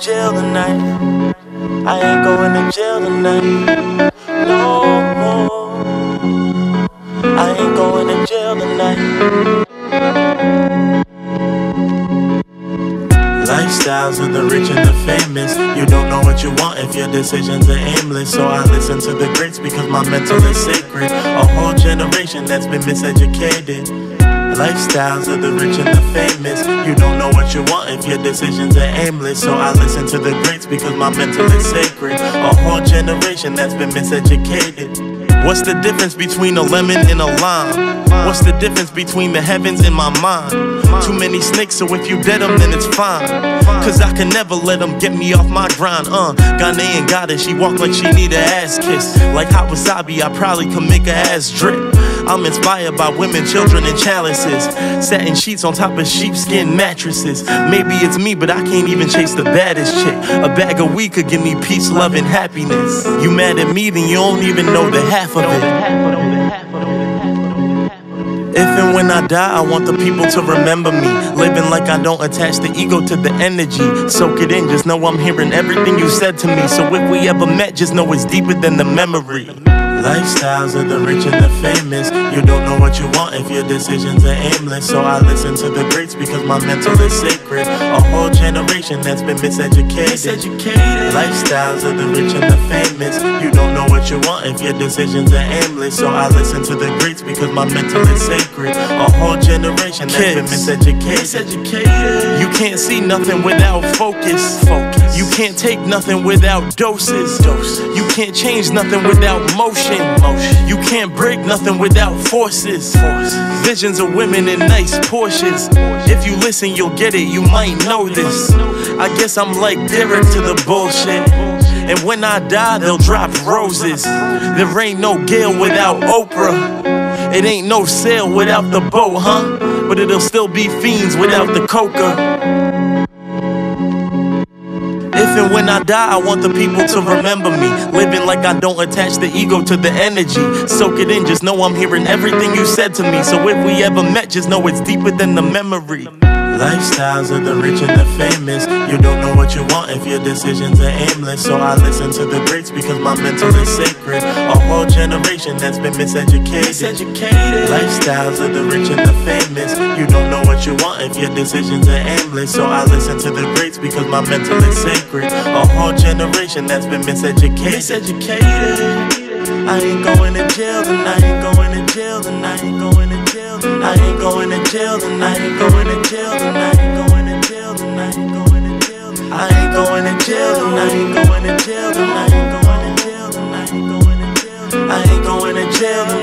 jail tonight. I ain't going to jail tonight. No more. I ain't going to jail tonight. Lifestyles of the rich and the famous. You don't know what you want if your decisions are aimless. So I listen to the greats because my mental is sacred. A whole generation that's been miseducated. Lifestyles of the rich and the famous. You don't know what you want if your decisions are aimless. So I listen to the greats because my mental is sacred. A whole generation that's been miseducated. What's the difference between a lemon and a lime? What's the difference between the heavens and my mind? Too many snakes, so if you dead them, then it's fine. Cause I can never let them get me off my grind. Uh, Ghanaian goddess, she walk like she need a ass kiss. Like hot wasabi, I probably could make her ass drip. I'm inspired by women, children, and chalices. Satin sheets on top of sheepskin mattresses. Maybe it's me, but I can't even chase the baddest chick. A bag of weed could give me peace, love, and happiness. You mad at me, then you don't even know the half of it. If and when I die, I want the people to remember me. Living like I don't attach the ego to the energy. Soak it in, just know I'm hearing everything you said to me. So if we ever met, just know it's deeper than the memory. Lifestyles of the rich and the famous. You don't know what you want if your decisions are aimless. So I listen to the greats because my mental is sacred. A whole generation that's been miseducated. miseducated. Lifestyles of the rich and the famous. You don't know what you want if your decisions are aimless. So I listen to the greats because my mental is sacred. A whole generation that's been miseducated. miseducated. You can't see nothing without focus. Focus. You can't take nothing without doses. Doses. You can't change nothing without motion. Motion. You can't break nothing without forces. Forces. Visions of women in nice Porsches. If you listen, you'll get it. You might know this. I guess I'm like Derek to the bullshit. And when I die, they'll drop roses. There ain't no Gayle without Oprah. It ain't no sail without the boat, huh? But it'll still be fiends without the coca. If and when I die, I want the people to remember me. Living like I don't attach the ego to the energy. Soak it in, just know I'm hearing everything you said to me. So if we ever met, just know it's deeper than the memory. Lifestyles of the rich and the famous. You don't know what you want if your decisions are aimless. So I listen to the greats because my mental is sacred. A whole generation that's been miseducated. miseducated. Lifestyles of the rich and the famous. You don't know what you want if your decisions are aimless. So I listen to the greats because my mental is sacred. A whole generation that's been miseducated. miseducated. I ain't going to jail tonight, ain't going to jail tonight, ain't going to jail tonight, ain't going to jail tonight, ain't going jail tonight, ain't going to jail tonight, ain't going to jail tonight, ain't going to jail tonight. I ain't going to jail tonight, ain't going to jail tonight.